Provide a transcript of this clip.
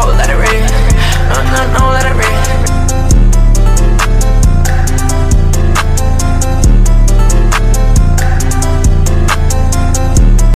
Oh, let it rain. No, no, no, let it rain.